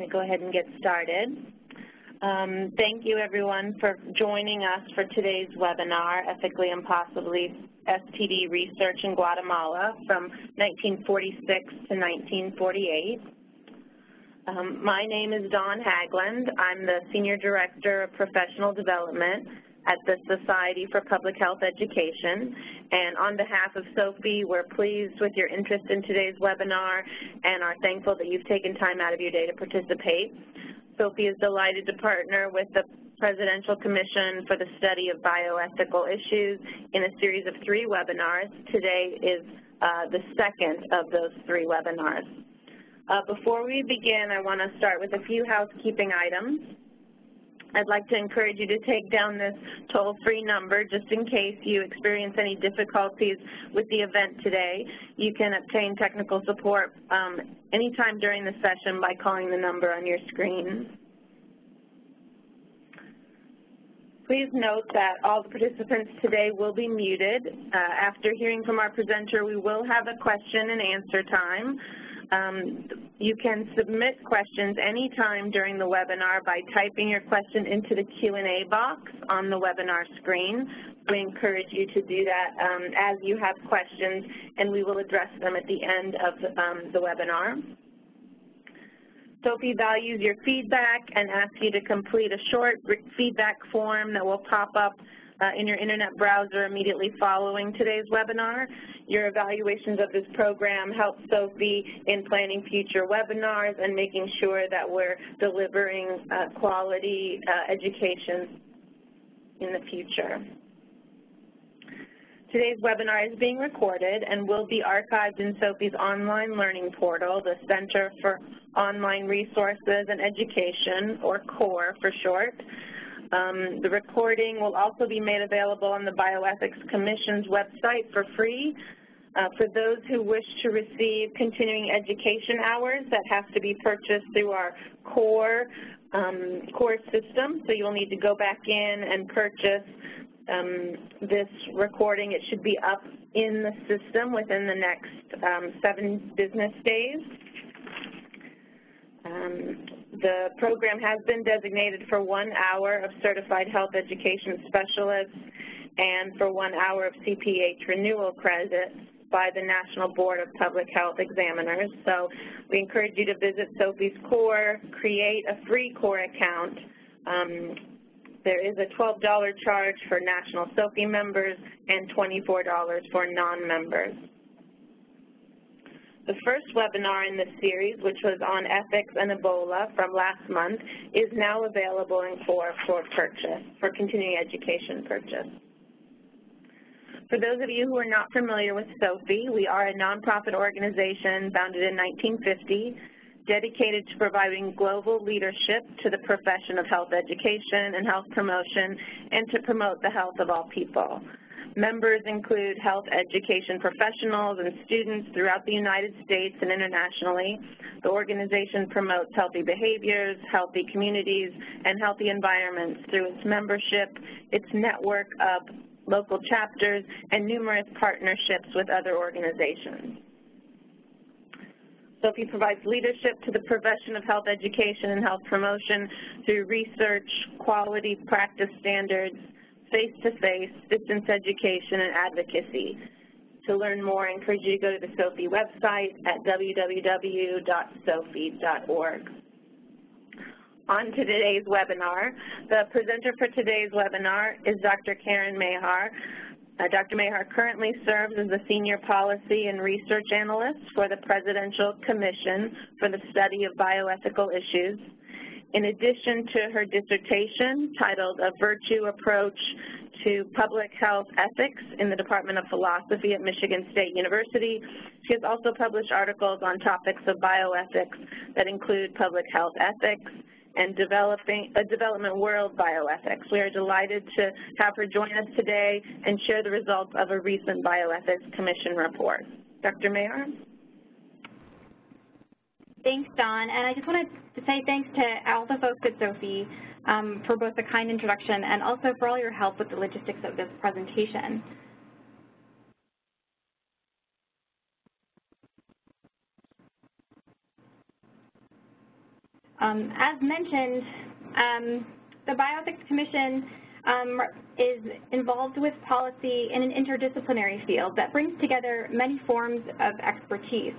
me go ahead and get started. Um, thank you everyone for joining us for today's webinar, Ethically Impossible STD Research in Guatemala from 1946 to 1948. Um, my name is Dawn Hagland. I'm the Senior Director of Professional Development at the Society for Public Health Education. And on behalf of SOPHE, we're pleased with your interest in today's webinar and are thankful that you've taken time out of your day to participate. SOPHE is delighted to partner with the Presidential Commission for the Study of Bioethical Issues in a series of three webinars. Today is uh, the second of those three webinars. Uh, before we begin, I want to start with a few housekeeping items. I'd like to encourage you to take down this toll-free number just in case you experience any difficulties with the event today. You can obtain technical support um, anytime during the session by calling the number on your screen. Please note that all the participants today will be muted. Uh, after hearing from our presenter, we will have a question and answer time. Um, you can submit questions anytime during the webinar by typing your question into the Q&A box on the webinar screen. We encourage you to do that um, as you have questions, and we will address them at the end of the, um, the webinar. SOPHE values your feedback and asks you to complete a short feedback form that will pop up in your internet browser immediately following today's webinar. Your evaluations of this program help SOPHE in planning future webinars and making sure that we're delivering uh, quality uh, education in the future. Today's webinar is being recorded and will be archived in SOPHE's online learning portal, the Center for Online Resources and Education, or CORE for short. Um, the recording will also be made available on the Bioethics Commission's website for free. Uh, for those who wish to receive continuing education hours, that has to be purchased through our core um, core system. So you'll need to go back in and purchase um, this recording. It should be up in the system within the next um, seven business days. Um, the program has been designated for one hour of certified health education specialists and for one hour of CPH renewal credits by the National Board of Public Health Examiners. So we encourage you to visit SOPHE's CORE, create a free CORE account. Um, there is a $12 charge for national SOPHE members and $24 for non-members. The first webinar in this series, which was on ethics and Ebola from last month, is now available in core for purchase, for continuing education purchase. For those of you who are not familiar with SOPHE, we are a nonprofit organization founded in 1950 dedicated to providing global leadership to the profession of health education and health promotion and to promote the health of all people. Members include health education professionals and students throughout the United States and internationally. The organization promotes healthy behaviors, healthy communities, and healthy environments through its membership, its network of local chapters, and numerous partnerships with other organizations. SOPHE provides leadership to the profession of health education and health promotion through research, quality practice standards, face-to-face, -face, distance education, and advocacy. To learn more, I encourage you to go to the SOPHE website at www.sophe.org. On to today's webinar. The presenter for today's webinar is Dr. Karen Meagher. Uh, Dr. Meagher currently serves as the Senior Policy and Research Analyst for the Presidential Commission for the Study of Bioethical Issues. In addition to her dissertation titled A Virtue Approach to Public Health Ethics in the Department of Philosophy at Michigan State University, she has also published articles on topics of bioethics that include public health ethics, and developing a development world bioethics. We are delighted to have her join us today and share the results of a recent Bioethics Commission report. Dr. Meagher? Thanks, Dawn. And I just wanted to say thanks to all the folks at SOPHE um, for both the kind introduction and also for all your help with the logistics of this presentation. Um, as mentioned, um, the Bioethics Commission um, is involved with policy in an interdisciplinary field that brings together many forms of expertise.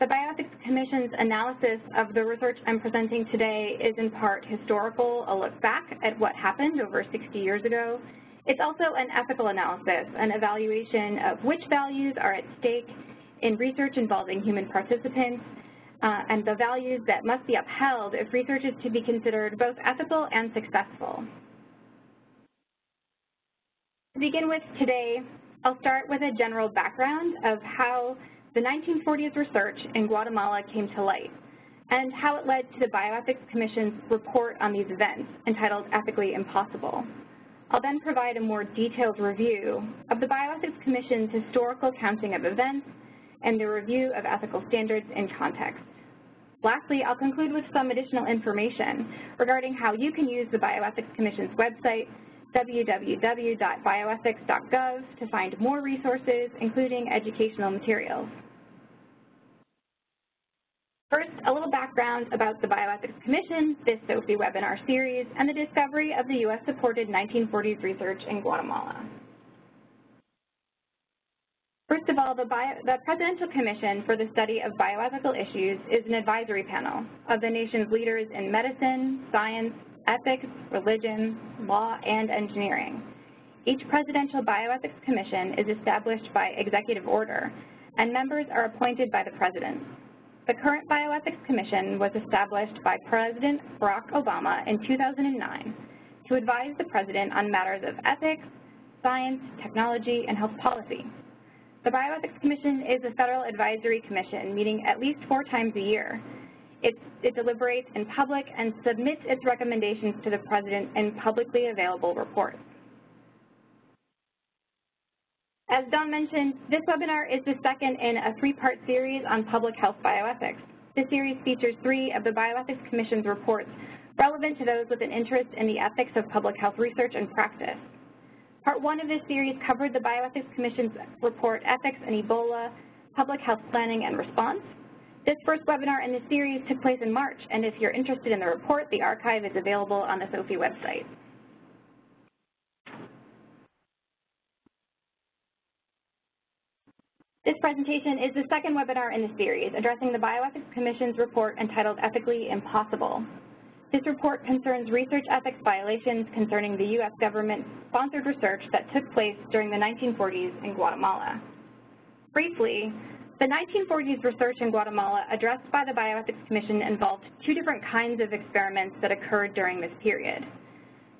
The Bioethics Commission's analysis of the research I'm presenting today is in part historical, a look back at what happened over 60 years ago. It's also an ethical analysis, an evaluation of which values are at stake in research involving human participants, uh, and the values that must be upheld if research is to be considered both ethical and successful. To begin with today, I'll start with a general background of how the 1940s research in Guatemala came to light and how it led to the Bioethics Commission's report on these events entitled Ethically Impossible. I'll then provide a more detailed review of the Bioethics Commission's historical counting of events and the review of ethical standards in context. Lastly, I'll conclude with some additional information regarding how you can use the Bioethics Commission's website, www.bioethics.gov, to find more resources, including educational materials. First, a little background about the Bioethics Commission, this SOPHE webinar series, and the discovery of the U.S.-supported 1940s research in Guatemala. First of all, the, Bio, the, Presidential Commission for the Study of Bioethical Issues is an advisory panel of the nation's leaders in medicine, science, ethics, religion, law, and engineering. Each Presidential Bioethics Commission is established by executive order, and members are appointed by the President. The current Bioethics Commission was established by President Barack Obama in 2009 to advise the President on matters of ethics, science, technology, and health policy. The Bioethics Commission is a federal advisory commission meeting at least four times a year. It, it, deliberates in public and submits its recommendations to the President in publicly available reports. As Dawn mentioned, this webinar is the second in a three-part series on public health bioethics. This series features three of the Bioethics Commission's reports relevant to those with an interest in the ethics of public health research and practice. Part one of this series covered the Bioethics Commission's report, Ethics and Ebola, Public Health Planning and Response. This first webinar in the series took place in March, and if you're interested in the report, the archive is available on the SOPHE website. This presentation is the second webinar in the series addressing the Bioethics Commission's report entitled Ethically Impossible. This report concerns research ethics violations concerning the U.S. government-sponsored research that took place during the 1940s in Guatemala. Briefly, the 1940s research in Guatemala addressed by the Bioethics Commission involved two different kinds of experiments that occurred during this period.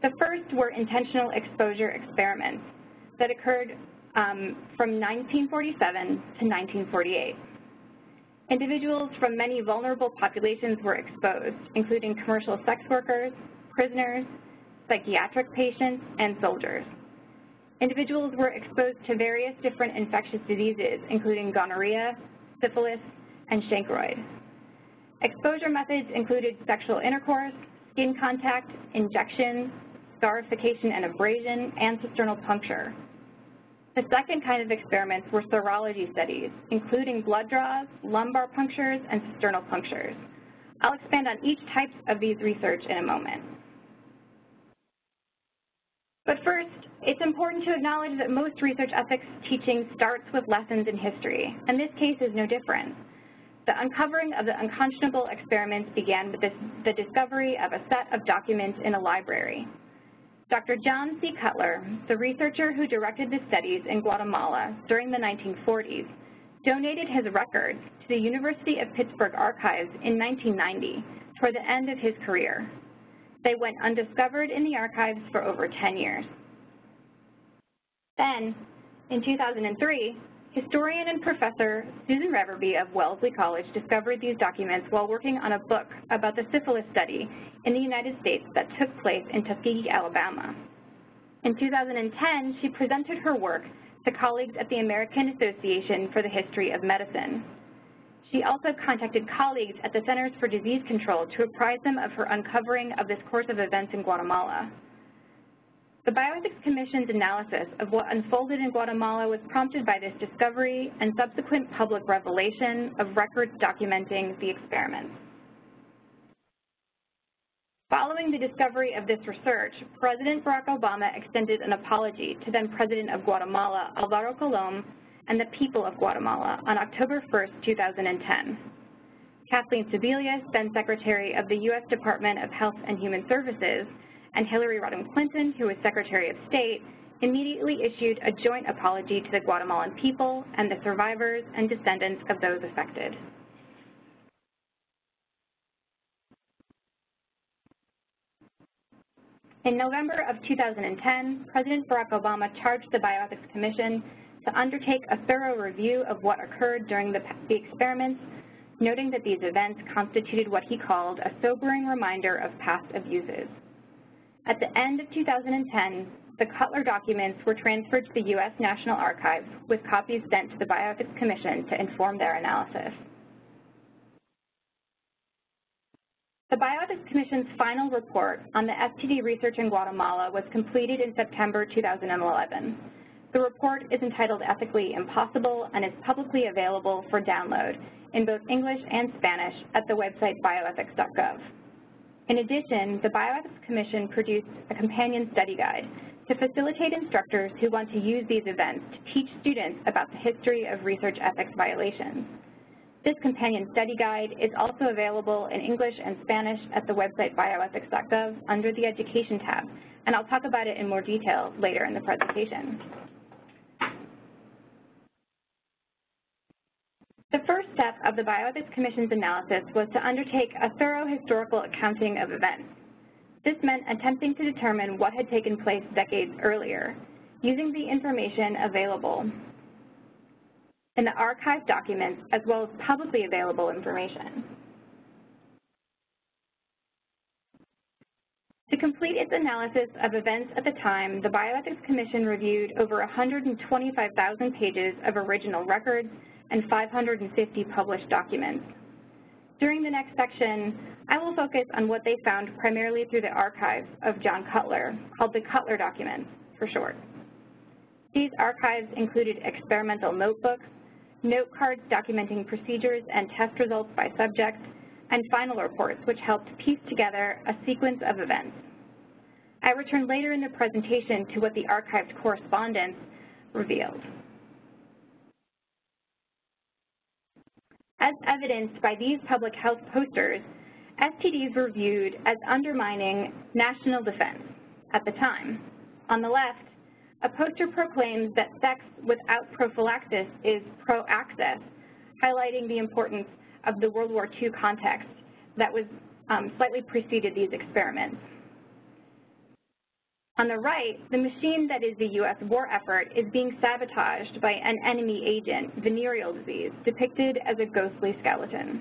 The first were intentional exposure experiments that occurred um, from 1947 to 1948. Individuals from many vulnerable populations were exposed, including commercial sex workers, prisoners, psychiatric patients, and soldiers. Individuals were exposed to various different infectious diseases, including gonorrhea, syphilis, and chancroid. Exposure methods included sexual intercourse, skin contact, injection, scarification and abrasion, and cisternal puncture. The second kind of experiments were serology studies, including blood draws, lumbar punctures, and cisternal punctures. I'll expand on each type of these research in a moment. But first, it's important to acknowledge that most research ethics teaching starts with lessons in history, and this case is no different. The uncovering of the unconscionable experiments began with this, the discovery of a set of documents in a library. Dr. John C. Cutler, the researcher who directed the studies in Guatemala during the 1940s, donated his records to the University of Pittsburgh Archives in 1990 toward the end of his career. They went undiscovered in the archives for over 10 years. Then, in 2003, Historian and professor Susan Reverby of Wellesley College discovered these documents while working on a book about the syphilis study in the United States that took place in Tuskegee, Alabama. In 2010, she presented her work to colleagues at the American Association for the History of Medicine. She also contacted colleagues at the Centers for Disease Control to apprise them of her uncovering of this course of events in Guatemala. The Bioethics Commission's analysis of what unfolded in Guatemala was prompted by this discovery and subsequent public revelation of records documenting the experiments. Following the discovery of this research, President Barack Obama extended an apology to then President of Guatemala, Alvaro Colom, and the people of Guatemala on October 1, 2010. Kathleen Sebelius, then Secretary of the U.S. Department of Health and Human Services, and Hillary Rodham Clinton, who was Secretary of State, immediately issued a joint apology to the Guatemalan people and the survivors and descendants of those affected. In November of 2010, President Barack Obama charged the Bioethics Commission to undertake a thorough review of what occurred during the, the experiments, noting that these events constituted what he called a sobering reminder of past abuses. At the end of 2010, the Cutler documents were transferred to the U.S. National Archives with copies sent to the Bioethics Commission to inform their analysis. The Bioethics Commission's final report on the STD research in Guatemala was completed in September 2011. The report is entitled Ethically Impossible and is publicly available for download in both English and Spanish at the website bioethics.gov. In addition, the Bioethics Commission produced a companion study guide to facilitate instructors who want to use these events to teach students about the history of research ethics violations. This companion study guide is also available in English and Spanish at the website bioethics.gov under the Education tab, and I'll talk about it in more detail later in the presentation. The first step of the Bioethics Commission's analysis was to undertake a thorough historical accounting of events. This meant attempting to determine what had taken place decades earlier, using the information available in the archived documents as well as publicly available information. To complete its analysis of events at the time, the Bioethics Commission reviewed over 125,000 pages of original records and 550 published documents. During the next section, I will focus on what they found primarily through the archives of John Cutler, called the Cutler Documents for short. These archives included experimental notebooks, note cards documenting procedures and test results by subject, and final reports which helped piece together a sequence of events. I return later in the presentation to what the archived correspondence revealed. As evidenced by these public health posters, STDs were viewed as undermining national defense at the time. On the left, a poster proclaims that sex without prophylaxis is pro-Axis, highlighting the importance of the World War II context that was um, slightly preceded these experiments. On the right, the machine that is the U.S. war effort is being sabotaged by an enemy agent, venereal disease, depicted as a ghostly skeleton.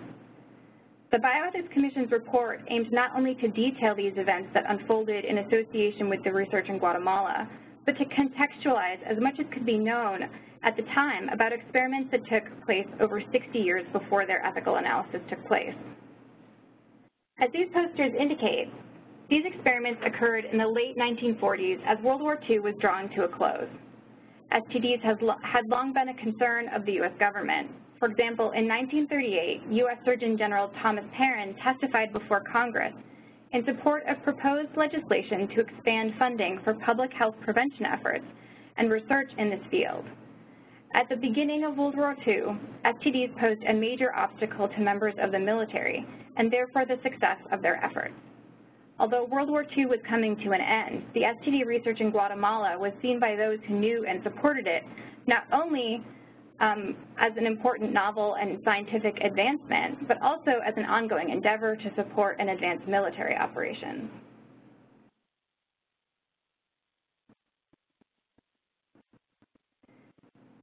The Bioethics Commission's report aims not only to detail these events that unfolded in association with the research in Guatemala, but to contextualize as much as could be known at the time about experiments that took place over 60 years before their ethical analysis took place. As these posters indicate, these experiments occurred in the late 1940s as World War II was drawing to a close. STDs has, had long been a concern of the U.S. government. For example, in 1938, U.S. Surgeon General Thomas Parran testified before Congress in support of proposed legislation to expand funding for public health prevention efforts and research in this field. At the beginning of World War II, STDs posed a major obstacle to members of the military and therefore the success of their efforts. Although World War II was coming to an end, the STD research in Guatemala was seen by those who knew and supported it not only um, as an important novel and scientific advancement, but also as an ongoing endeavor to support and advance military operations.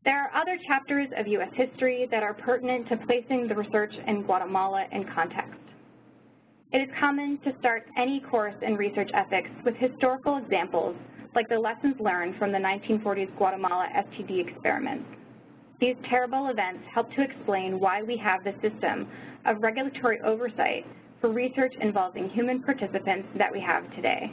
There are other chapters of U.S. history that are pertinent to placing the research in Guatemala in context. It is common to start any course in research ethics with historical examples like the lessons learned from the 1940s Guatemala STD experiments. These terrible events help to explain why we have the system of regulatory oversight for research involving human participants that we have today.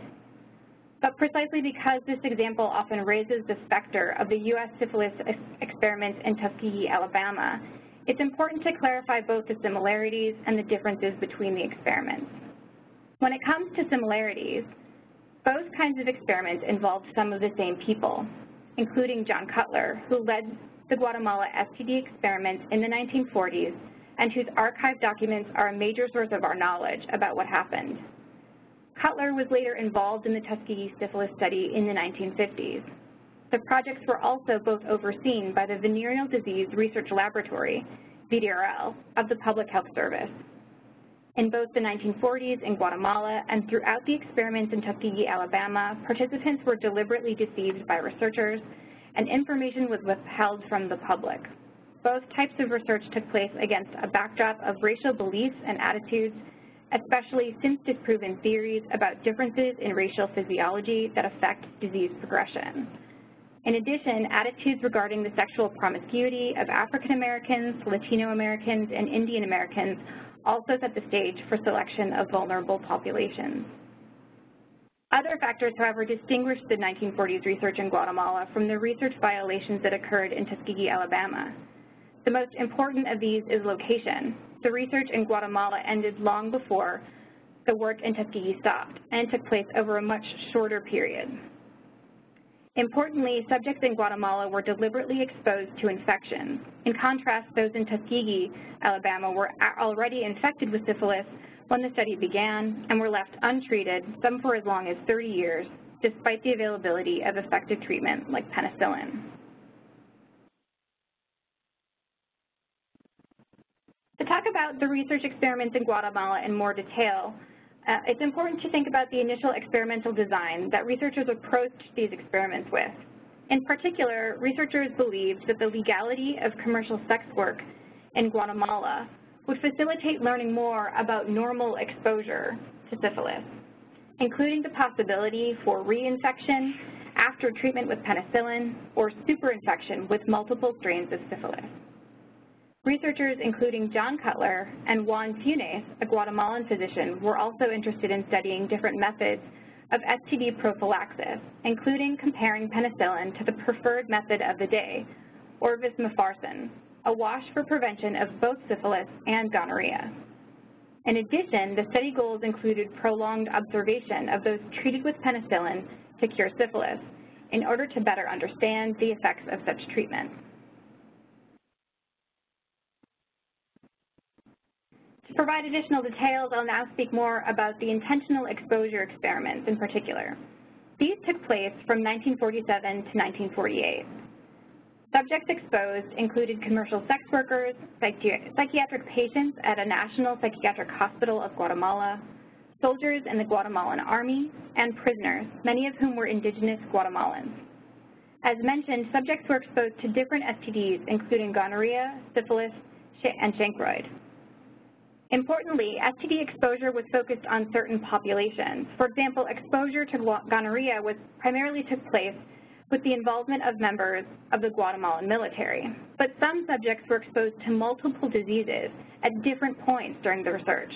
But precisely because this example often raises the specter of the U.S. syphilis experiments in Tuskegee, Alabama, it's important to clarify both the similarities and the differences between the experiments. When it comes to similarities, both kinds of experiments involved some of the same people, including John Cutler, who led the Guatemala STD experiments in the 1940s and whose archived documents are a major source of our knowledge about what happened. Cutler was later involved in the Tuskegee syphilis study in the 1950s. The projects were also both overseen by the Venereal Disease Research Laboratory, VDRL, of the Public Health Service. In both the 1940s in Guatemala and throughout the experiments in Tuskegee, Alabama, participants were deliberately deceived by researchers and information was withheld from the public. Both types of research took place against a backdrop of racial beliefs and attitudes, especially since disproven theories about differences in racial physiology that affect disease progression. In addition, attitudes regarding the sexual promiscuity of African Americans, Latino Americans, and Indian Americans also set the stage for selection of vulnerable populations. Other factors, however, distinguished the 1940s research in Guatemala from the research violations that occurred in Tuskegee, Alabama. The most important of these is location. The research in Guatemala ended long before the work in Tuskegee stopped, and took place over a much shorter period. Importantly, subjects in Guatemala were deliberately exposed to infection. In contrast, those in Tuskegee, Alabama were already infected with syphilis when the study began and were left untreated, some for as long as 30 years, despite the availability of effective treatment like penicillin. To talk about the research experiments in Guatemala in more detail, Uh, it's important to think about the initial experimental design that researchers approached these experiments with. In particular, researchers believed that the legality of commercial sex work in Guatemala would facilitate learning more about normal exposure to syphilis, including the possibility for reinfection after treatment with penicillin or superinfection with multiple strains of syphilis. Researchers including John Cutler and Juan Funes, a Guatemalan physician, were also interested in studying different methods of STD prophylaxis, including comparing penicillin to the preferred method of the day, Orvus mapharsen, a wash for prevention of both syphilis and gonorrhea. In addition, the study goals included prolonged observation of those treated with penicillin to cure syphilis in order to better understand the effects of such treatment. Provide additional details, I'll now speak more about the intentional exposure experiments in particular. These took place from 1947 to 1948. Subjects exposed included commercial sex workers, psychi psychiatric patients at a national psychiatric hospital of Guatemala, soldiers in the Guatemalan Army, and prisoners, many of whom were indigenous Guatemalans. As mentioned, subjects were exposed to different STDs, including gonorrhea, syphilis, and chancroid. Importantly, STD exposure was focused on certain populations. For example, exposure to gonorrhea was primarily took place with the involvement of members of the Guatemalan military. But some subjects were exposed to multiple diseases at different points during the research.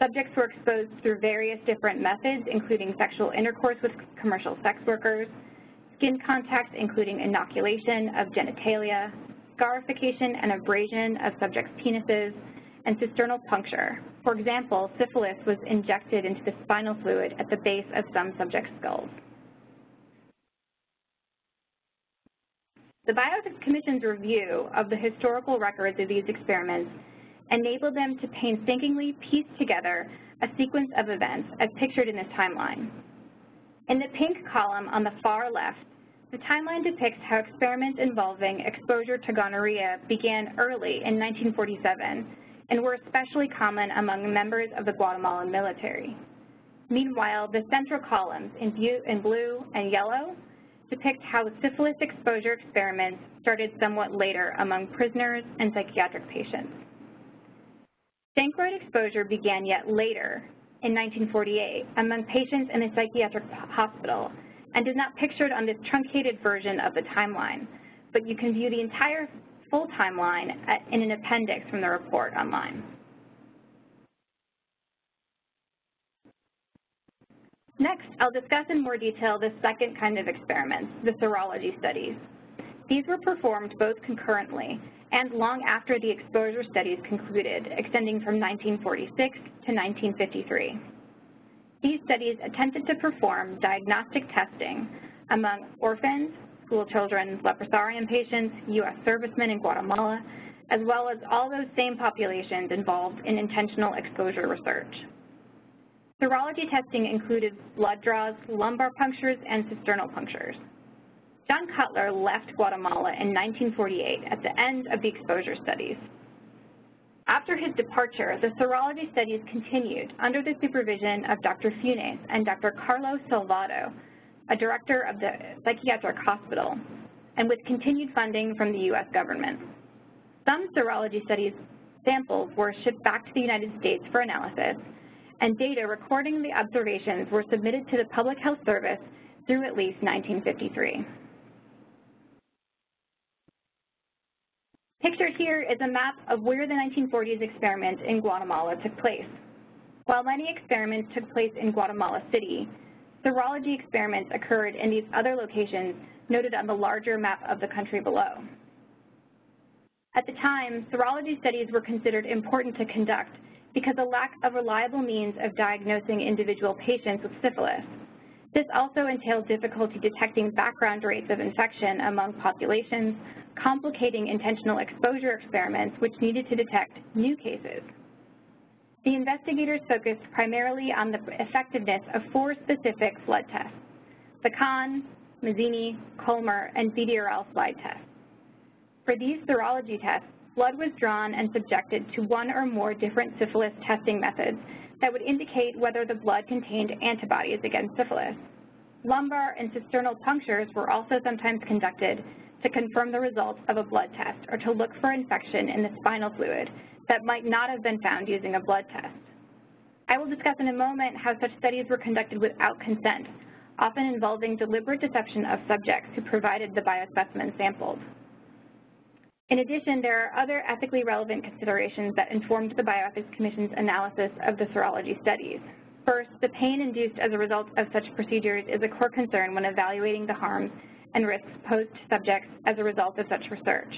Subjects were exposed through various different methods, including sexual intercourse with commercial sex workers, skin contact, including inoculation of genitalia, scarification and abrasion of subjects' penises, and cisternal puncture. For example, syphilis was injected into the spinal fluid at the base of some subjects' skulls. The Bioethics Commission's review of the historical records of these experiments enabled them to painstakingly piece together a sequence of events as pictured in this timeline. In the pink column on the far left, the timeline depicts how experiments involving exposure to gonorrhea began early in 1947 and were especially common among members of the Guatemalan military. Meanwhile, the central columns in, blue and yellow depict how syphilis exposure experiments started somewhat later among prisoners and psychiatric patients. Chancroid exposure began yet later in 1948 among patients in a psychiatric hospital and is not pictured on this truncated version of the timeline, but you can view the entire full timeline uh, in an appendix from the report online. Next, I'll discuss in more detail the second kind of experiments, the serology studies. These were performed both concurrently and long after the exposure studies concluded, extending from 1946 to 1953. These studies attempted to perform diagnostic testing among orphans, school children, leprosarium patients, U.S. servicemen in Guatemala, as well as all those same populations involved in intentional exposure research. Serology testing included blood draws, lumbar punctures, and cisternal punctures. John Cutler left Guatemala in 1948 at the end of the exposure studies. After his departure, the serology studies continued under the supervision of Dr. Funes and Dr. Carlos Salvado, a director of the psychiatric hospital, and with continued funding from the U.S. government. Some serology studies samples were shipped back to the United States for analysis, and data recording the observations were submitted to the Public Health Service through at least 1953. Pictured here is a map of where the 1940s experiment in Guatemala took place. While many experiments took place in Guatemala City, serology experiments occurred in these other locations noted on the larger map of the country below. At the time, serology studies were considered important to conduct because of lack of reliable means of diagnosing individual patients with syphilis. This also entailed difficulty detecting background rates of infection among populations, complicating intentional exposure experiments which needed to detect new cases. The investigators focused primarily on the effectiveness of four specific blood tests, the Kahn, Mazzini, Kolmer, and VDRL slide tests. For these serology tests, blood was drawn and subjected to one or more different syphilis testing methods that would indicate whether the blood contained antibodies against syphilis. Lumbar and cisternal punctures were also sometimes conducted to confirm the results of a blood test or to look for infection in the spinal fluid that might not have been found using a blood test. I will discuss in a moment how such studies were conducted without consent, often involving deliberate deception of subjects who provided the biospecimen sampled. In addition, there are other ethically relevant considerations that informed the Bioethics Commission's analysis of the serology studies. First, the pain induced as a result of such procedures is a core concern when evaluating the harms and risks posed to subjects as a result of such research.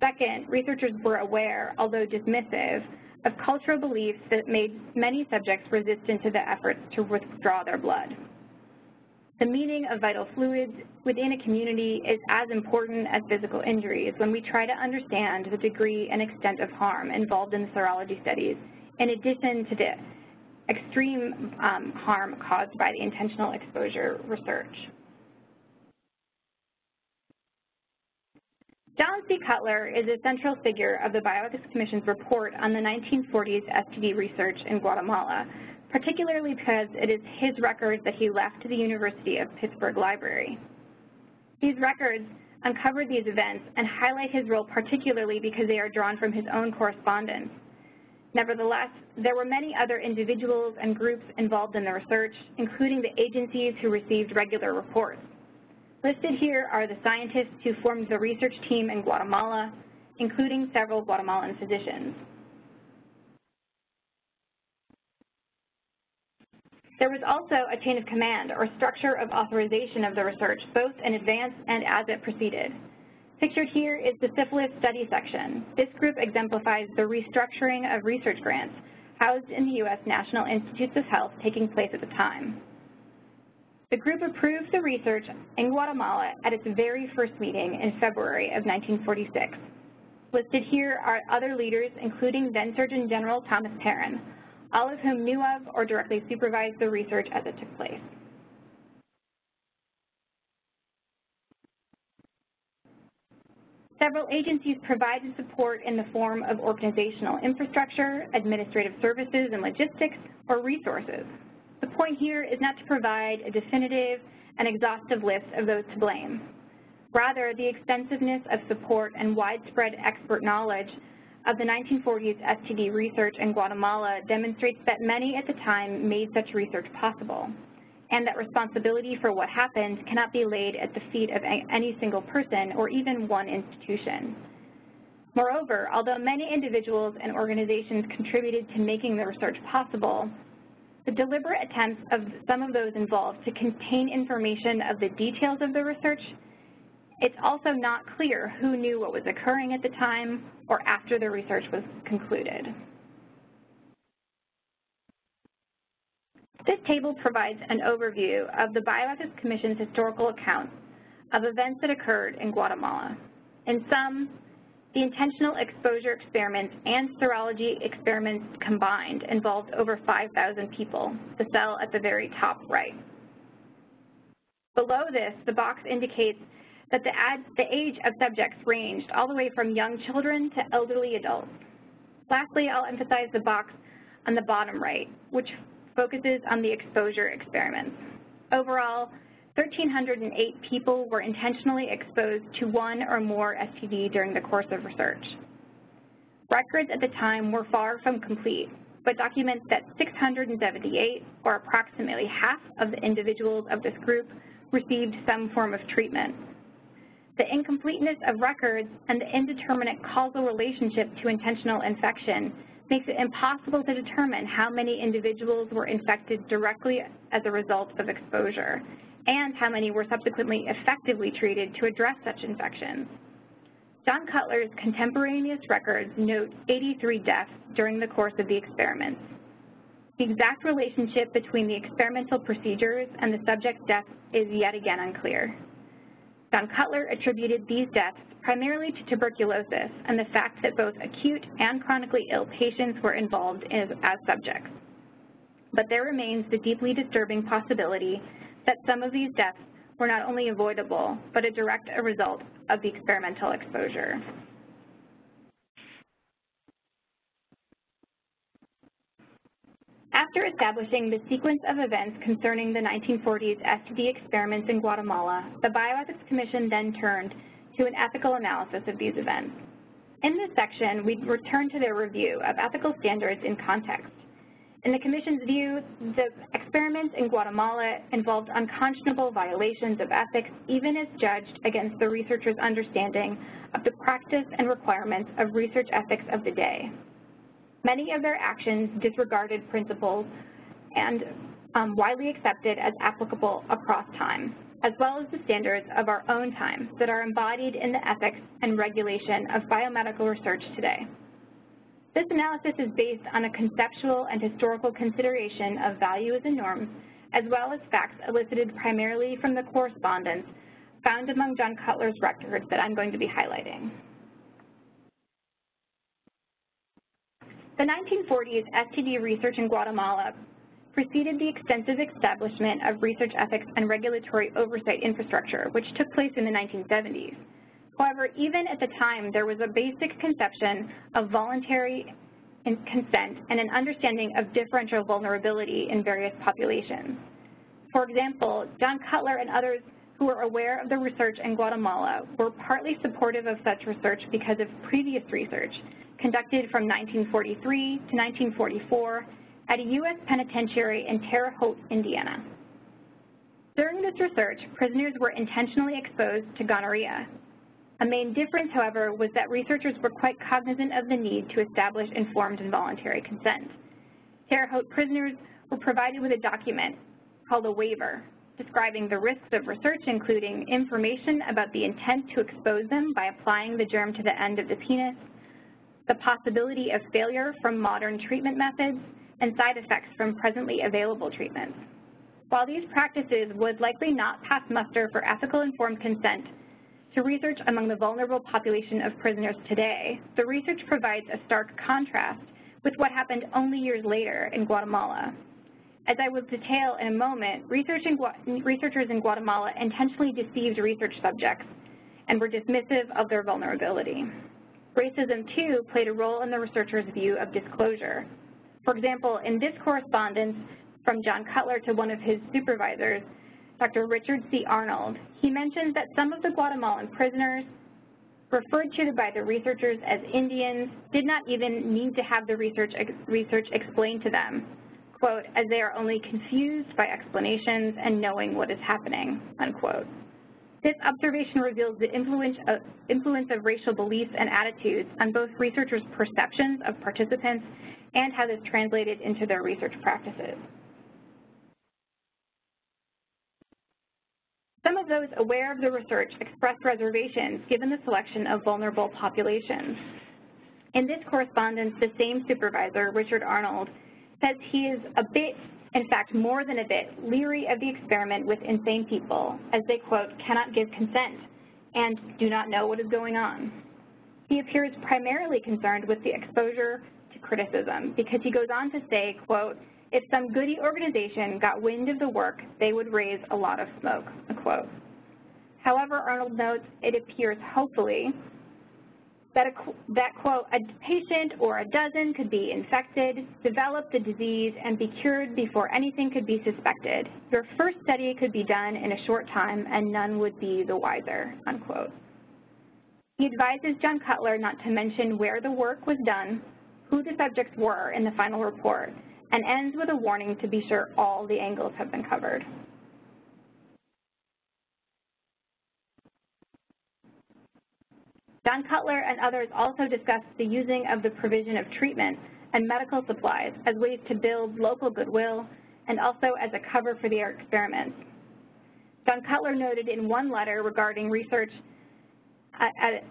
Second, researchers were aware, although dismissive, of cultural beliefs that made many subjects resistant to the efforts to withdraw their blood. The meaning of vital fluids within a community is as important as physical injuries when we try to understand the degree and extent of harm involved in the serology studies, in addition to the extreme um, harm caused by the intentional exposure research. John C. Cutler is a central figure of the Bioethics Commission's report on the 1940s STD research in Guatemala, particularly because it is his records that he left to the University of Pittsburgh Library. These records uncover these events and highlight his role particularly because they are drawn from his own correspondence. Nevertheless, there were many other individuals and groups involved in the research, including the agencies who received regular reports. Listed here are the scientists who formed the research team in Guatemala, including several Guatemalan physicians. There was also a chain of command or structure of authorization of the research, both in advance and as it proceeded. Pictured here is the syphilis study section. This group exemplifies the restructuring of research grants housed in the U.S. National Institutes of Health taking place at the time. The group approved the research in Guatemala at its very first meeting in February of 1946. Listed here are other leaders, including then Surgeon General Thomas Parran, all of whom knew of or directly supervised the research as it took place. Several agencies provided support in the form of organizational infrastructure, administrative services and logistics, or resources. Point here is not to provide a definitive and exhaustive list of those to blame. Rather, the extensiveness of support and widespread expert knowledge of the 1940s STD research in Guatemala demonstrates that many at the time made such research possible, and that responsibility for what happened cannot be laid at the feet of any single person or even one institution. Moreover, although many individuals and organizations contributed to making the research possible, the deliberate attempts of some of those involved to contain information of the details of the research it's also not clear who knew what was occurring at the time or after the research was concluded. This table provides an overview of the Bioethics Commission's historical account of events that occurred in Guatemala. In sum, the intentional exposure experiments and serology experiments combined involved over 5,000 people, the cell at the very top right. Below this, the box indicates that the, ad, the age of subjects ranged all the way from young children to elderly adults. Lastly, I'll emphasize the box on the bottom right, which focuses on the exposure experiments. Overall, 1,308 people were intentionally exposed to one or more STD during the course of research. Records at the time were far from complete, but documents that 678, or approximately half of the individuals of this group, received some form of treatment. The incompleteness of records and the indeterminate causal relationship to intentional infection makes it impossible to determine how many individuals were infected directly as a result of exposure, and how many were subsequently effectively treated to address such infections. John Cutler's contemporaneous records note 83 deaths during the course of the experiments. The exact relationship between the experimental procedures and the subject's death is yet again unclear. John Cutler attributed these deaths primarily to tuberculosis and the fact that both acute and chronically ill patients were involved as, as subjects. But there remains the deeply disturbing possibility that some of these deaths were not only avoidable, but a direct result of the experimental exposure. After establishing the sequence of events concerning the 1940s STD experiments in Guatemala, the Bioethics Commission then turned to an ethical analysis of these events. In this section, we return to their review of ethical standards in context. In the Commission's view, the experiments in Guatemala involved unconscionable violations of ethics, even as judged against the researchers' understanding of the practice and requirements of research ethics of the day. Many of their actions disregarded principles and um, widely accepted as applicable across time, as well as the standards of our own time that are embodied in the ethics and regulation of biomedical research today. This analysis is based on a conceptual and historical consideration of values and norms, as well as facts elicited primarily from the correspondence found among John Cutler's records that I'm going to be highlighting. The 1940s STD research in Guatemala preceded the extensive establishment of research ethics and regulatory oversight infrastructure, which took place in the 1970s. However, even at the time, there was a basic conception of voluntary consent and an understanding of differential vulnerability in various populations. For example, John Cutler and others who were aware of the research in Guatemala were partly supportive of such research because of previous research, conducted from 1943 to 1944 at a U.S. penitentiary in Terre Haute, Indiana. During this research, prisoners were intentionally exposed to gonorrhea. A main difference, however, was that researchers were quite cognizant of the need to establish informed and voluntary consent. Terre Haute prisoners were provided with a document called a waiver, describing the risks of research, including information about the intent to expose them by applying the germ to the end of the penis, the possibility of failure from modern treatment methods, and side effects from presently available treatments. While these practices would likely not pass muster for ethical informed consent to research among the vulnerable population of prisoners today, the research provides a stark contrast with what happened only years later in Guatemala. As I will detail in a moment, research in researchers in Guatemala intentionally deceived research subjects and were dismissive of their vulnerability. Racism, too, played a role in the researcher's view of disclosure. For example, in this correspondence from John Cutler to one of his supervisors, Dr. Richard C. Arnold, he mentions that some of the Guatemalan prisoners referred to by the researchers as Indians did not even need to have the research, ex research explained to them, quote, as they are only confused by explanations and knowing what is happening, unquote. This observation reveals the influence of, influence of racial beliefs and attitudes on both researchers' perceptions of participants and how this translated into their research practices. Some of those aware of the research expressed reservations given the selection of vulnerable populations. In this correspondence, the same supervisor, Richard Arnold, says he is a bit in fact, more than a bit, leery of the experiment with insane people, as they, quote, cannot give consent and do not know what is going on. He appears primarily concerned with the exposure to criticism because he goes on to say, quote, if some goody organization got wind of the work, they would raise a lot of smoke, unquote. However, Arnold notes it appears hopefully that, a, that, quote, a patient or a dozen could be infected, develop the disease, and be cured before anything could be suspected. Your first study could be done in a short time, and none would be the wiser, unquote. He advises John Cutler not to mention where the work was done, who the subjects were in the final report, and ends with a warning to be sure all the angles have been covered. John Cutler and others also discussed the using of the provision of treatment and medical supplies as ways to build local goodwill and also as a cover for their experiments. John Cutler noted in one letter regarding research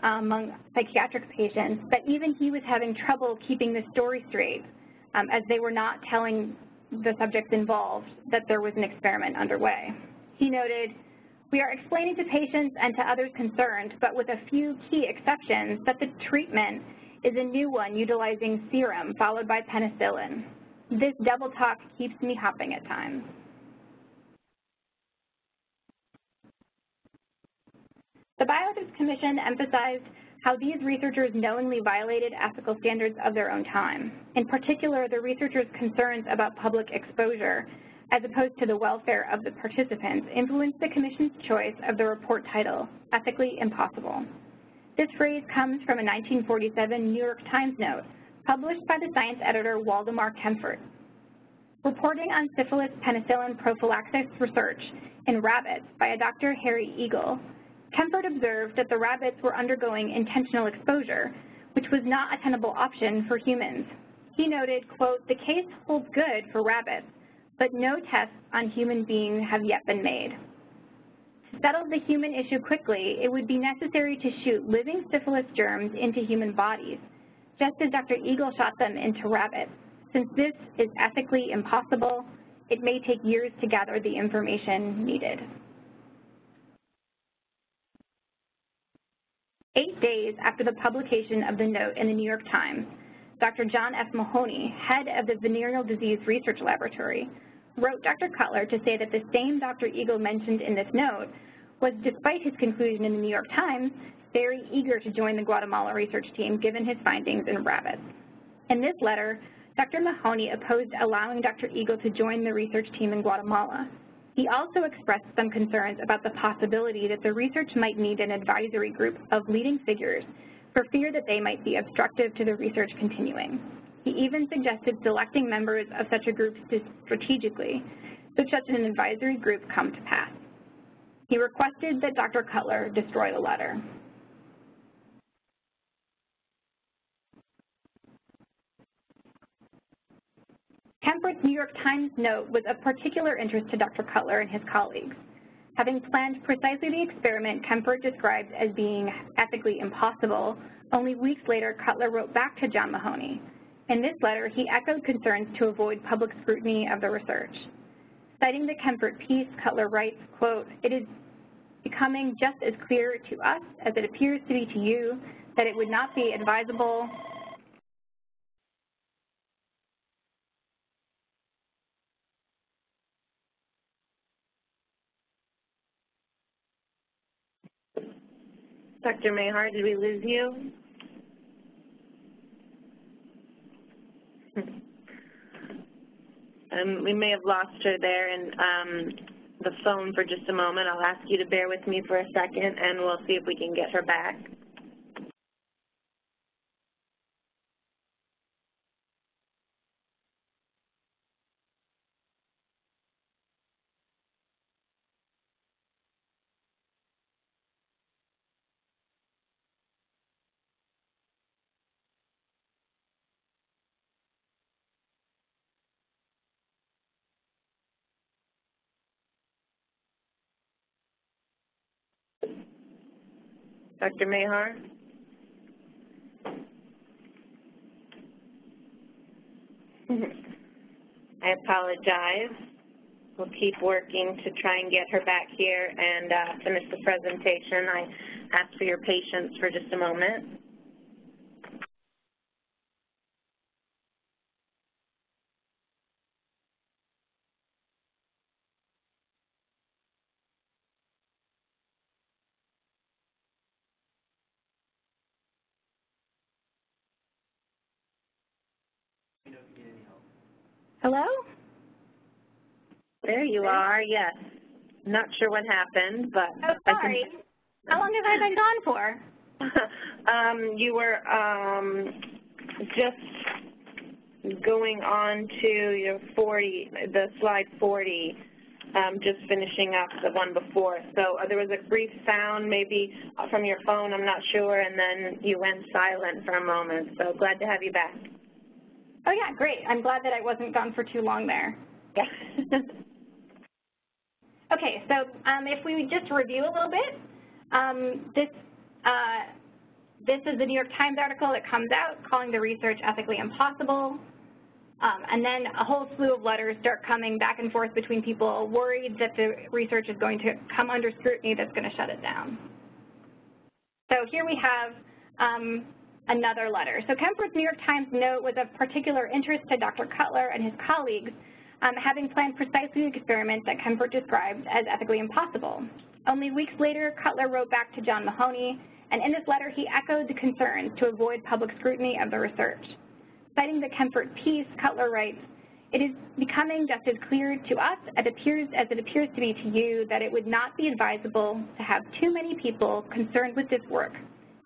among psychiatric patients that even he was having trouble keeping the story straight um, as they were not telling the subjects involved that there was an experiment underway. He noted, we are explaining to patients and to others concerned, but with a few key exceptions, that the treatment is a new one utilizing serum followed by penicillin. This double talk keeps me hopping at times. The Bioethics Commission emphasized how these researchers knowingly violated ethical standards of their own time. In particular, the researchers' concerns about public exposure as opposed to the welfare of the participants, influenced the Commission's choice of the report title, Ethically Impossible. This phrase comes from a 1947 New York Times note published by the science editor Waldemar Kaempffert. Reporting on syphilis penicillin prophylaxis research in rabbits by a Dr. Harry Eagle, Kaempffert observed that the rabbits were undergoing intentional exposure, which was not a tenable option for humans. He noted, quote, the case holds good for rabbits, but no tests on human beings have yet been made. To settle the human issue quickly, it would be necessary to shoot living syphilis germs into human bodies, just as Dr. Eagle shot them into rabbits. Since this is ethically impossible, it may take years to gather the information needed. Eight days after the publication of the note in the New York Times, Dr. John F. Mahoney, head of the Venereal Disease Research Laboratory, wrote Dr. Cutler to say that the same Dr. Eagle mentioned in this note was, despite his conclusion in the New York Times, very eager to join the Guatemala research team given his findings in rabbits. In this letter, Dr. Mahoney opposed allowing Dr. Eagle to join the research team in Guatemala. He also expressed some concerns about the possibility that the research might need an advisory group of leading figures for fear that they might be obstructive to the research continuing. He even suggested selecting members of such a group strategically, so such an advisory group come to pass. He requested that Dr. Cutler destroy the letter. Kaempffert's New York Times note was of particular interest to Dr. Cutler and his colleagues. Having planned precisely the experiment Kaempffert described as being ethically impossible, only weeks later Cutler wrote back to John Mahoney. In this letter, he echoed concerns to avoid public scrutiny of the research. Citing the Kaempffert piece, Cutler writes, quote, it is becoming just as clear to us as it appears to be to you that it would not be advisable Dr. Meagher, did we lose you? um, we may have lost her there in um, the phone for just a moment. I'll ask you to bear with me for a second, and we'll see if we can get her back. Dr. Meagher? I apologize. We'll keep working to try and get her back here and uh, finish the presentation. I ask for your patience for just a moment. Hello? There you are, yes. Not sure what happened, but... Oh, sorry. How long have I been gone for? um, you were um, just going on to your 40, the slide 40, um, just finishing up the one before. So uh, there was a brief sound maybe from your phone, I'm not sure, and then you went silent for a moment. So glad to have you back. Oh, yeah, great. I'm glad that I wasn't gone for too long there. Yeah. okay, so um, if we just review a little bit, um, this, uh, this is the New York Times article that comes out calling the research ethically impossible. Um, and then a whole slew of letters start coming back and forth between people worried that the research is going to come under scrutiny that's going to shut it down. So here we have um, another letter. So Kemper's New York Times note was of particular interest to Dr. Cutler and his colleagues, um, having planned precisely the experiments that Kemper described as ethically impossible. Only weeks later, Cutler wrote back to John Mahoney, and in this letter he echoed the concerns to avoid public scrutiny of the research. Citing the Kemper piece, Cutler writes, it is becoming just as clear to us as appears, as it appears to be to you that it would not be advisable to have too many people concerned with this work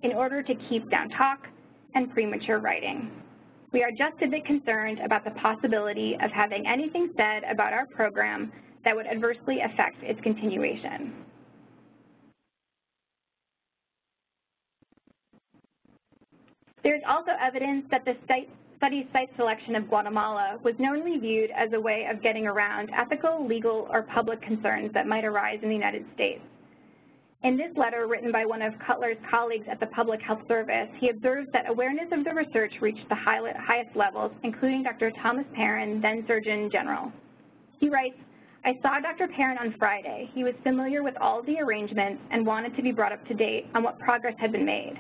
in order to keep down talk and premature writing. We are just a bit concerned about the possibility of having anything said about our program that would adversely affect its continuation. There is also evidence that the study site selection of Guatemala was knowingly viewed as a way of getting around ethical, legal, or public concerns that might arise in the United States. In this letter written by one of Cutler's colleagues at the Public Health Service, he observes that awareness of the research reached the highest levels, including Dr. Thomas Parran, then Surgeon General. He writes, I saw Dr. Parran on Friday. He was familiar with all the arrangements and wanted to be brought up to date on what progress had been made.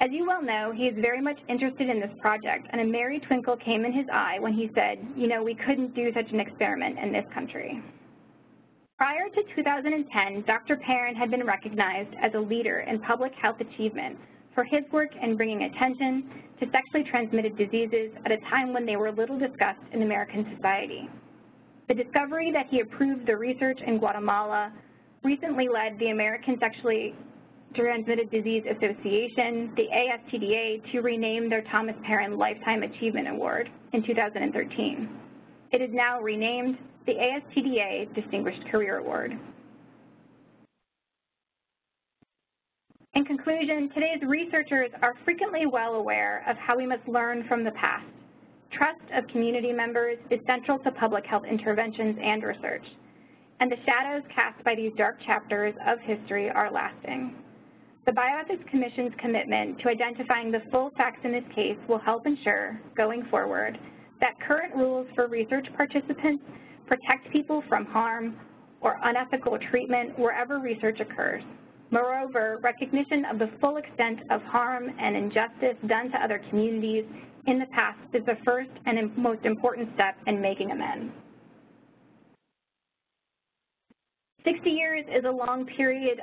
As you well know, he is very much interested in this project, and a merry twinkle came in his eye when he said, you know, we couldn't do such an experiment in this country. Prior to 2010, Dr. Parran had been recognized as a leader in public health achievement for his work in bringing attention to sexually transmitted diseases at a time when they were little discussed in American society. The discovery that he approved the research in Guatemala recently led the American Sexually Transmitted Disease Association, the ASTDA, to rename their Thomas Parran Lifetime Achievement Award in 2013. It is now renamed the ASTDA Distinguished Career Award. In conclusion, today's researchers are frequently well aware of how we must learn from the past. Trust of community members is central to public health interventions and research, and the shadows cast by these dark chapters of history are lasting. The Bioethics Commission's commitment to identifying the full facts in this case will help ensure, going forward, that current rules for research participants protect people from harm or unethical treatment wherever research occurs. Moreover, recognition of the full extent of harm and injustice done to other communities in the past is the first and most important step in making amends. 60 years is a long period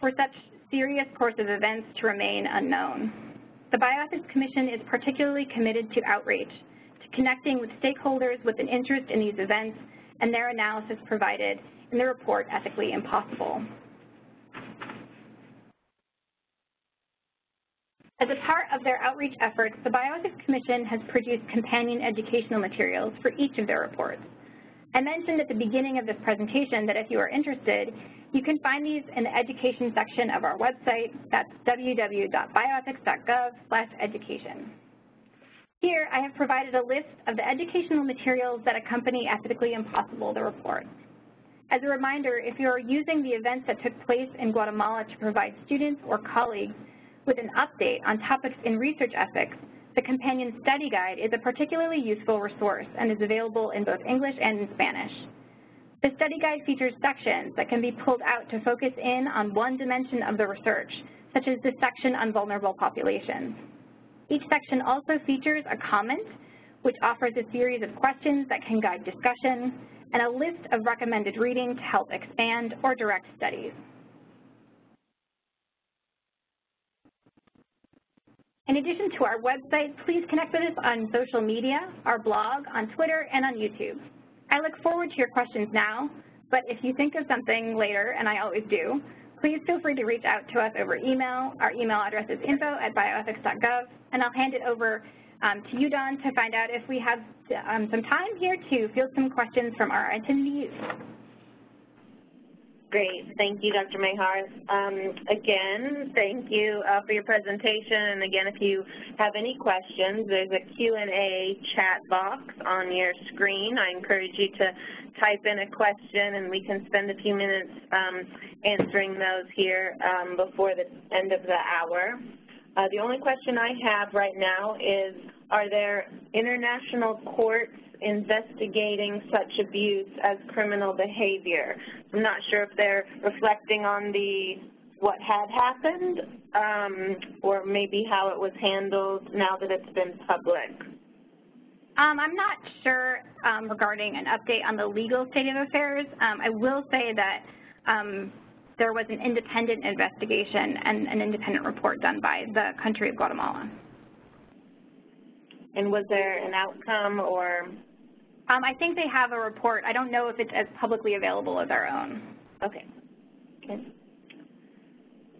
for such serious course of events to remain unknown. The Bioethics Commission is particularly committed to outreach, to connecting with stakeholders with an interest in these events and their analysis provided in the report Ethically Impossible. As a part of their outreach efforts, the Bioethics Commission has produced companion educational materials for each of their reports. I mentioned at the beginning of this presentation that if you are interested, you can find these in the education section of our website. That's www.bioethics.gov education. Here, I have provided a list of the educational materials that accompany Ethically Impossible, the report. As a reminder, if you are using the events that took place in Guatemala to provide students or colleagues with an update on topics in research ethics, the companion study guide is a particularly useful resource and is available in both English and in Spanish. The study guide features sections that can be pulled out to focus in on one dimension of the research, such as the section on vulnerable populations. Each section also features a comment, which offers a series of questions that can guide discussion, and a list of recommended reading to help expand or direct studies. In addition to our website, please connect with us on social media, our blog, on Twitter, and on YouTube. I look forward to your questions now, but if you think of something later, and I always do, please feel free to reach out to us over email. Our email address is info at bioethics.gov, and I'll hand it over um, to you, Dawn, to find out if we have um, some time here to field some questions from our attendees. Great. Thank you, Dr. Meagher. Um, again, thank you uh, for your presentation. And again, if you have any questions, there's a Q&A chat box on your screen. I encourage you to type in a question, and we can spend a few minutes um, answering those here um, before the end of the hour. Uh, the only question I have right now is, are there international courts investigating such abuse as criminal behavior? I'm not sure if they're reflecting on the what had happened um, or maybe how it was handled now that it's been public. Um, I'm not sure um, regarding an update on the legal state of affairs. Um, I will say that um, there was an independent investigation and an independent report done by the country of Guatemala. And was there an outcome or? Um, I think they have a report. I don't know if it's as publicly available as our own. Okay. Okay.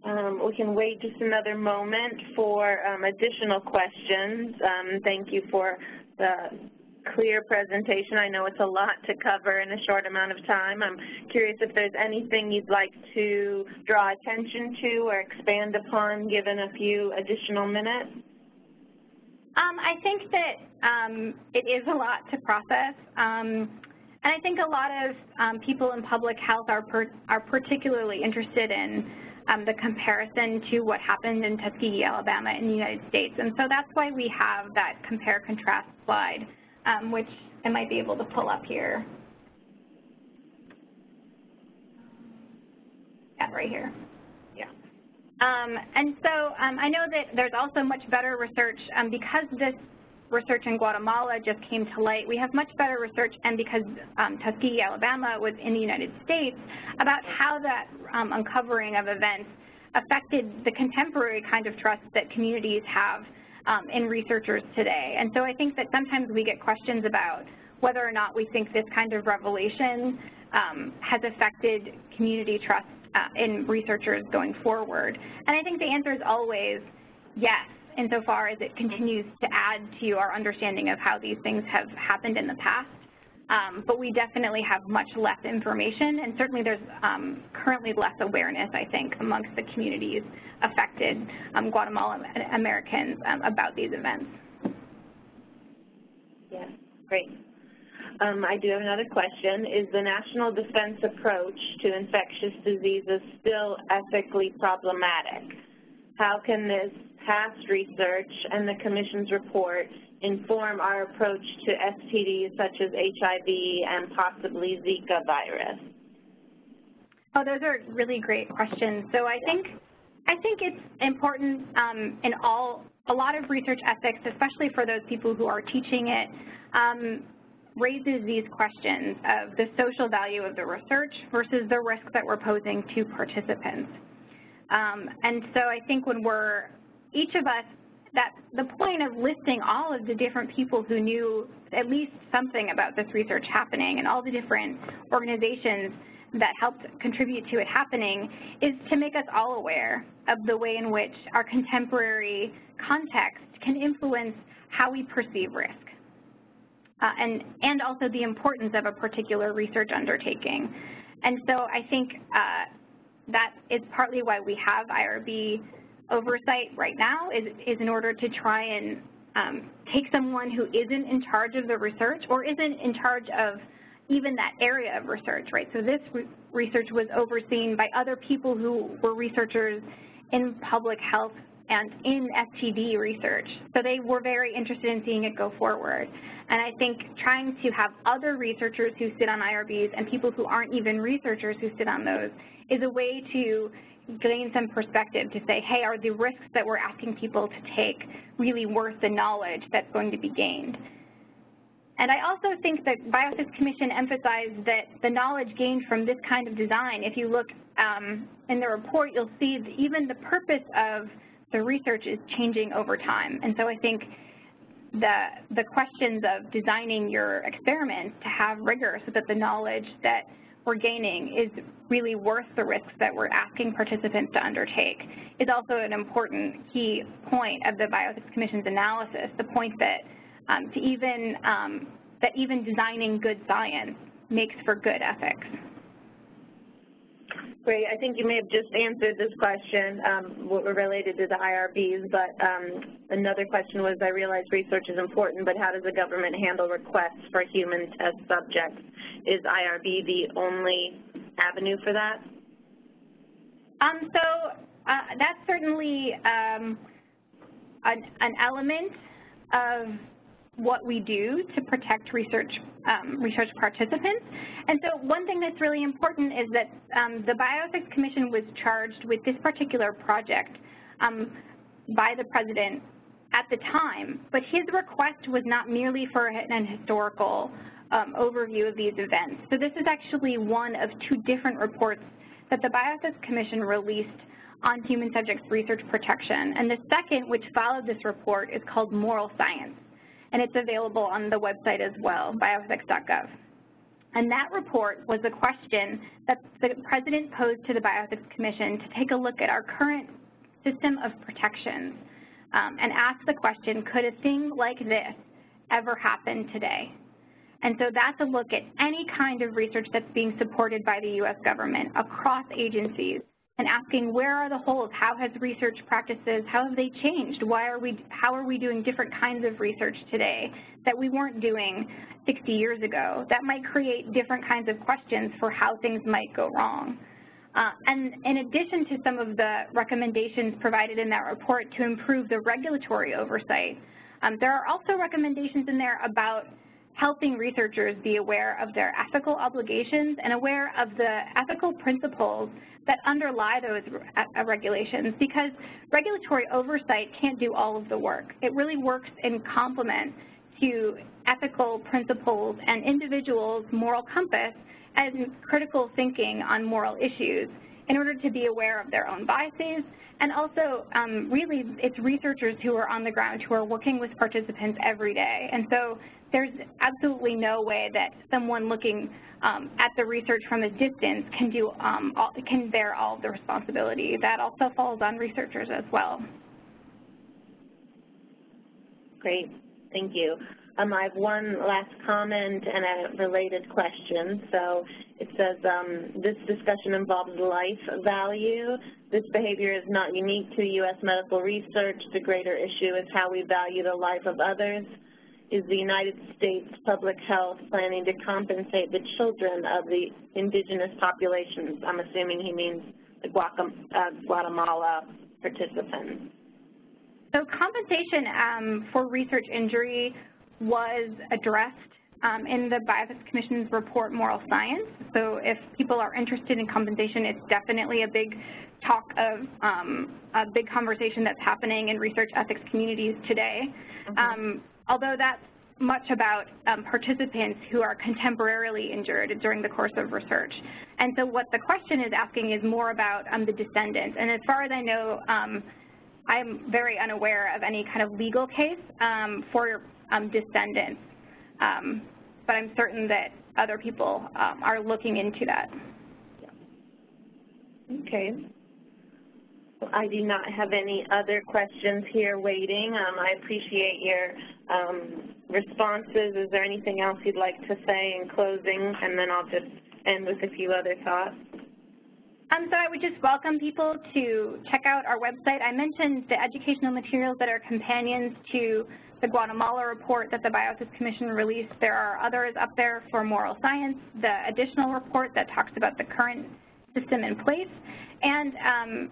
Um, we can wait just another moment for um, additional questions. Um, thank you for the clear presentation. I know it's a lot to cover in a short amount of time. I'm curious if there's anything you'd like to draw attention to or expand upon given a few additional minutes. Um, I think that um, it is a lot to process. Um, and I think a lot of um, people in public health are, per are particularly interested in um, the comparison to what happened in Tuskegee, Alabama in the United States. And so that's why we have that compare-contrast slide um, which I might be able to pull up here. Yeah, right here. Yeah. Um, and so um, I know that there's also much better research um, because this research in Guatemala just came to light. We have much better research, and because um, Tuskegee, Alabama was in the United States, about how that um, uncovering of events affected the contemporary kind of trust that communities have um, in researchers today. And so I think that sometimes we get questions about whether or not we think this kind of revelation um, has affected community trust uh, in researchers going forward. And I think the answer is always yes, insofar as it continues to add to our understanding of how these things have happened in the past. Um, but we definitely have much less information, and certainly there's um, currently less awareness, I think, amongst the communities affected um, Guatemalan Americans um, about these events. Yes, great. Um, I do have another question. Is the national defense approach to infectious diseases still ethically problematic? How can this past research and the Commission's report inform our approach to STDs such as HIV and possibly Zika virus? Oh, those are really great questions. So I think I think it's important um, in all a lot of research ethics, especially for those people who are teaching it, um, raises these questions of the social value of the research versus the risk that we're posing to participants. Um, and so I think when we're, each of us that the point of listing all of the different people who knew at least something about this research happening and all the different organizations that helped contribute to it happening is to make us all aware of the way in which our contemporary context can influence how we perceive risk. Uh, and, and also the importance of a particular research undertaking. And so I think uh, that is partly why we have IRB oversight right now is, is in order to try and um, take someone who isn't in charge of the research or isn't in charge of even that area of research, right? So this re research was overseen by other people who were researchers in public health and in STD research. So they were very interested in seeing it go forward. And I think trying to have other researchers who sit on IRBs and people who aren't even researchers who sit on those is a way to gain some perspective to say, hey, are the risks that we're asking people to take really worth the knowledge that's going to be gained? And I also think that Bioethics Commission emphasized that the knowledge gained from this kind of design, if you look um, in the report, you'll see that even the purpose of the research is changing over time. And so I think the, the questions of designing your experiments to have rigor so that the knowledge that we're gaining is really worth the risks that we're asking participants to undertake is also an important key point of the Bioethics Commission's analysis, the point that um, to even um, that even designing good science makes for good ethics. Great. I think you may have just answered this question um, related to the IRBs, but um, another question was, I realize research is important, but how does the government handle requests for human test subjects? Is IRB the only avenue for that? Um, so uh, that's certainly um, an, an element of what we do to protect research um, research participants. And so one thing that's really important is that um, the Bioethics Commission was charged with this particular project um, by the President at the time, but his request was not merely for an historical um, overview of these events. So this is actually one of two different reports that the Bioethics Commission released on human subjects research protection. And the second, which followed this report, is called Moral Science and it's available on the website as well, bioethics.gov. And that report was a question that the President posed to the Bioethics Commission to take a look at our current system of protections um, and ask the question, could a thing like this ever happen today? And so that's a look at any kind of research that's being supported by the U.S. government across agencies and asking where are the holes, how has research practices, how have they changed, why are we, how are we doing different kinds of research today that we weren't doing 60 years ago? That might create different kinds of questions for how things might go wrong. Uh, and in addition to some of the recommendations provided in that report to improve the regulatory oversight, um, there are also recommendations in there about helping researchers be aware of their ethical obligations and aware of the ethical principles that underlie those uh, regulations because regulatory oversight can't do all of the work. It really works in complement to ethical principles and individuals' moral compass and critical thinking on moral issues in order to be aware of their own biases and also um, really it's researchers who are on the ground who are working with participants every day and so there's absolutely no way that someone looking um, at the research from a distance can do um, all, can bear all the responsibility. That also falls on researchers as well. Great, thank you. Um, I have one last comment and a related question. So it says, um, this discussion involves life value. This behavior is not unique to U.S. medical research. The greater issue is how we value the life of others is the United States Public Health planning to compensate the children of the indigenous populations? I'm assuming he means the uh, Guatemala participants. So compensation um, for research injury was addressed um, in the Bioethics Commission's report, Moral Science. So if people are interested in compensation, it's definitely a big talk of um, a big conversation that's happening in research ethics communities today. Mm -hmm although that's much about um, participants who are contemporarily injured during the course of research. And so what the question is asking is more about um, the descendants. And as far as I know, um, I'm very unaware of any kind of legal case um, for um, descendants, um, but I'm certain that other people are looking into that. Okay. I do not have any other questions here waiting. Um, I appreciate your um, responses. Is there anything else you'd like to say in closing? And then I'll just end with a few other thoughts. Um, so I would just welcome people to check out our website. I mentioned the educational materials that are companions to the Guatemala report that the Bioethics Commission released. There are others up there for moral science, the additional report that talks about the current system in place, and um,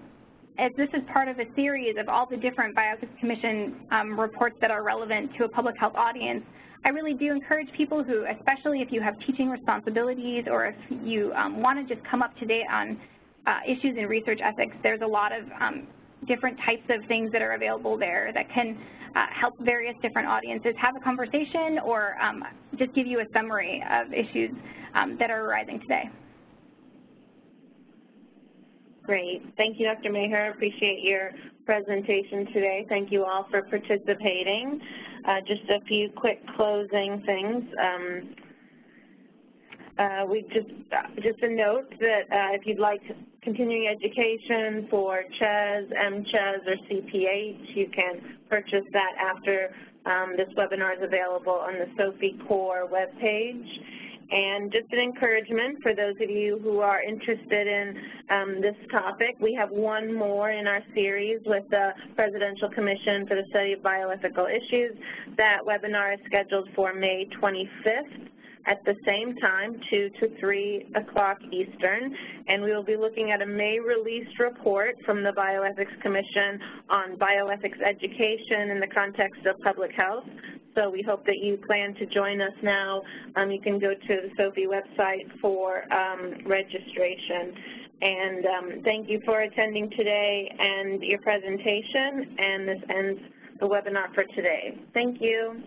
as this is part of a series of all the different Bioethics Commission um, reports that are relevant to a public health audience, I really do encourage people who, especially if you have teaching responsibilities or if you um, want to just come up to date on uh, issues in research ethics, there's a lot of um, different types of things that are available there that can uh, help various different audiences have a conversation or um, just give you a summary of issues um, that are arising today. Great. Thank you, Dr. Meagher. Appreciate your presentation today. Thank you all for participating. Uh, just a few quick closing things. Um, uh, we just just a note that uh, if you'd like continuing education for CHES, MCHES, or CPH, you can purchase that after um, this webinar is available on the SOPHE Core webpage. And just an encouragement for those of you who are interested in um, this topic, we have one more in our series with the Presidential Commission for the Study of Bioethical Issues. That webinar is scheduled for May 25th at the same time, 2 to 3 o'clock Eastern, and we will be looking at a May released report from the Bioethics Commission on bioethics education in the context of public health. So we hope that you plan to join us now. Um, you can go to the SOPHE website for um, registration. And um, thank you for attending today and your presentation, and this ends the webinar for today. Thank you.